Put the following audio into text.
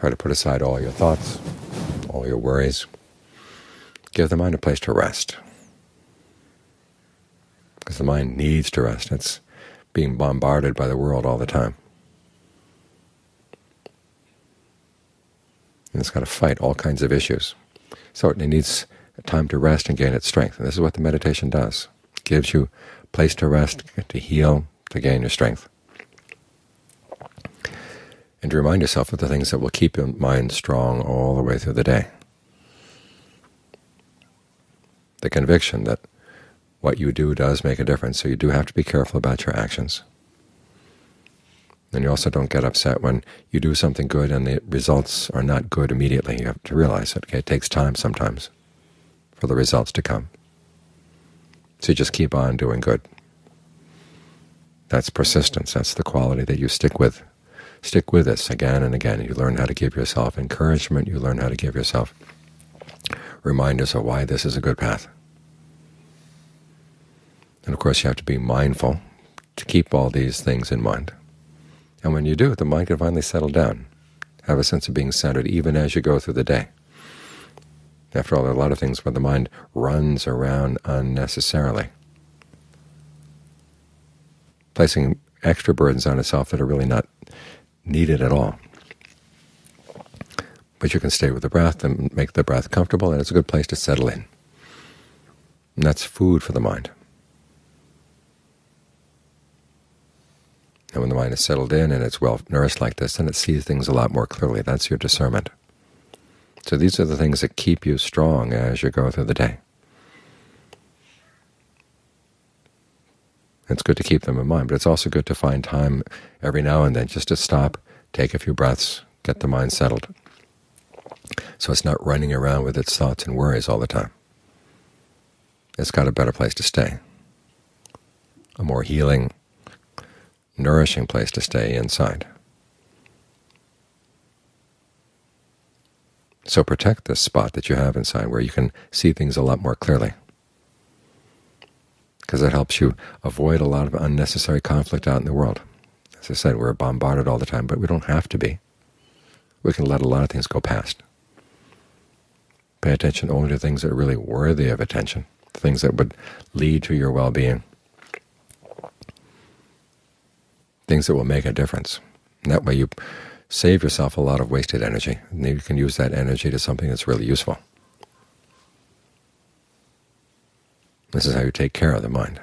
Try to put aside all your thoughts, all your worries. Give the mind a place to rest. Because the mind needs to rest. It's being bombarded by the world all the time. And it's got to fight all kinds of issues. So it needs time to rest and gain its strength. And this is what the meditation does. It gives you place to rest, to heal, to gain your strength. And to remind yourself of the things that will keep your mind strong all the way through the day. The conviction that what you do does make a difference, so you do have to be careful about your actions. And you also don't get upset when you do something good and the results are not good immediately. You have to realize that okay, it takes time sometimes for the results to come. So you just keep on doing good. That's persistence. That's the quality that you stick with. Stick with this again and again. You learn how to give yourself encouragement. You learn how to give yourself reminders of why this is a good path. And of course you have to be mindful to keep all these things in mind. And when you do, the mind can finally settle down, have a sense of being centered even as you go through the day. After all, there are a lot of things where the mind runs around unnecessarily, placing extra burdens on itself that are really not needed at all. But you can stay with the breath and make the breath comfortable, and it's a good place to settle in. And that's food for the mind. And when the mind is settled in and it's well nourished like this, then it sees things a lot more clearly. That's your discernment. So these are the things that keep you strong as you go through the day. It's good to keep them in mind, but it's also good to find time every now and then just to stop, take a few breaths, get the mind settled, so it's not running around with its thoughts and worries all the time. It's got a better place to stay, a more healing, nourishing place to stay inside. So protect this spot that you have inside where you can see things a lot more clearly, because it helps you avoid a lot of unnecessary conflict out in the world. As I said, we're bombarded all the time, but we don't have to be. We can let a lot of things go past. Pay attention only to things that are really worthy of attention, things that would lead to your well-being. things that will make a difference. And that way you save yourself a lot of wasted energy, and you can use that energy to something that's really useful. This is how you take care of the mind.